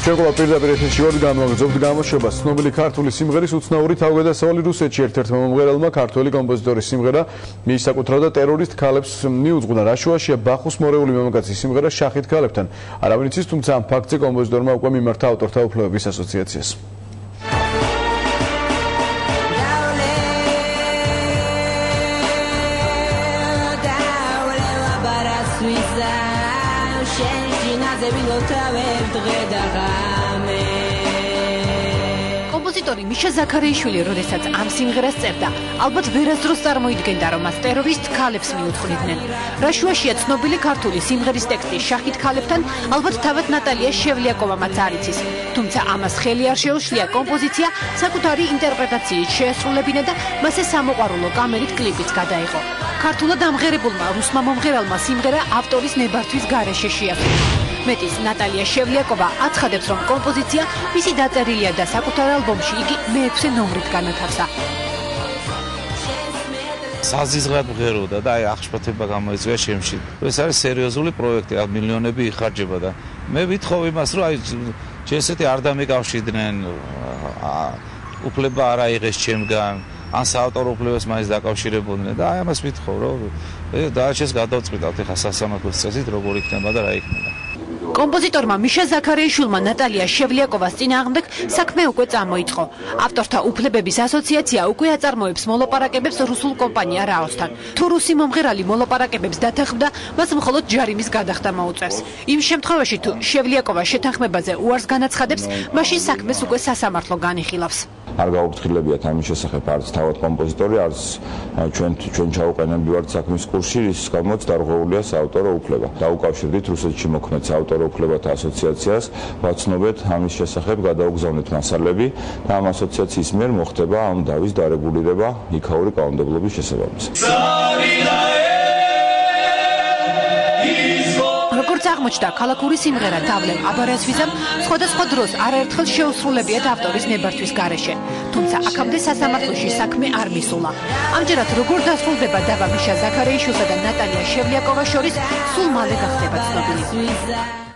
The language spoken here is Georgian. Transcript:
ყველა პირდაპირ ეთერში ვართ განმაგზავნებთ გამოშვებას ცნობილი ქართული სიმღერის უცნაური თავგადასავალი რუსეთში. ერთ-ერთმა მომღერალმა ქართული კომპოზიტორის სიმღერა მის საკუთრად და ტერორისტ ქალებს მიუძღვნა. რაშუაშია ბახუს მორეული მამაკაცის სიმღერა შახით ქალებთან. არავინ იცის თუმცა ამ ფაქტზე კომპოზიტორმა უკვე მიმართა ავტორთა უფლებების ასოციაციას trave dre da game. კომპოზიტორი მიშა ზაქარიაშვილი როდესაც ამ სიმღერას წერდა, ალბათ ვერასდროს წარმოიდგენდა, რომ მას ტერორისტ ქალებს მიუძღვნიდნენ. რაშუაშია ცნობილი ქართული სიმღერის ტექსტი შახით ქალებთან, ალბათ თავად ნატალია შევლიაკოვამაც არ იცის. თუმცა ამას ხელი არ შეუშლია კომპოზიცია საკუთარი ინტერპრეტაციით შეესრულებინა და მასე სამოყვარულო კამერით კლიპიც გადაიღო. ქართულად ამღერებულმა რუსმა მომღერალმა სიმღერა ავტორის ნებართვის გარეშე შეასრულა. მეტის ნატალია შევლიაკოვა აცხადებს რომ კომპოზიცია მისი დაწერილია და საკუთარ ალბომში იგი მეექვსე ნომრით განათავსა საზიზღად მღეროდა და აი აღშფოთება გამოიწვია შემში. ეს არის სერიოზული პროექტი, აქ მილიონები იხარჯება და მე ვითხოვ იმას, რომ აი ესეთი არ დამეკავშირდნენ უფლება არ აიღეს ჩემგან, ან საავტორო უფლებებს მაინც დაკავშირებოდნენ და აი ამას ვითხოვ, რომ დააჩეს გადავწყვიტავთ ეხა სასამართლოს წესით როგორ იქნება და რა იქნება. კომპოზიტორმა მიშა ზაქარიაშვილმა ნატალია შევლიაკოვას წინააღმდეგ საქმე უკვე წამოიწყო. ავტორთა უფლებების ასოციაცია უკვე აწარმოებს მოლაპარაკებებს რუსულ კომპანია რაოსთან. თუ რუსი მომღერალი მოლაპარაკებებს დათანხმდა, მას მხოლოდ ჯარიმის გადახდა მოუწევს. იმ შემთხვევაში თუ შევლიაკოვა შეთანხმებაზე უარს განაცხადებს, მაშინ საქმეს უკვე სასამართლო განიხილავს. არ გაუფრთხილებიათ ამის შესახებ არც თავად კომპოზიტორი, არც ჩვენ ჩვენ ჩაუყენებივართ საქმის კურსში, რის გამოც დარღვეულია საავტორო უფლება. დაუკავშირდით რუსეთში მოქმედ საავტორო უფლებათა ასოციაციას, ვაცნობეთ ამის შესახებ გადაუგზავნეთ მასალები და ამ ასოციაციის მიერ მოხდება ამ დავის დარეგულირება იქაური კანონმდებლობის შესაბამისად. აღმოჩნდა, ქალაქური სიმღერა დავლენ აბარასვიზამ სხვადასხვა დროს არაერთხელ შეუსრულებიათ ავტორის ნებართვის გარეშე. თუმცა აქამდე სასამართლოში საქმე არ მისულა. ამჯერად როგორ დასრულდება დავა მიშა ზაქარიაშვილსა და ნატალია შევლიაკოვას შორის, სულ მალე გახდება ცნობილი.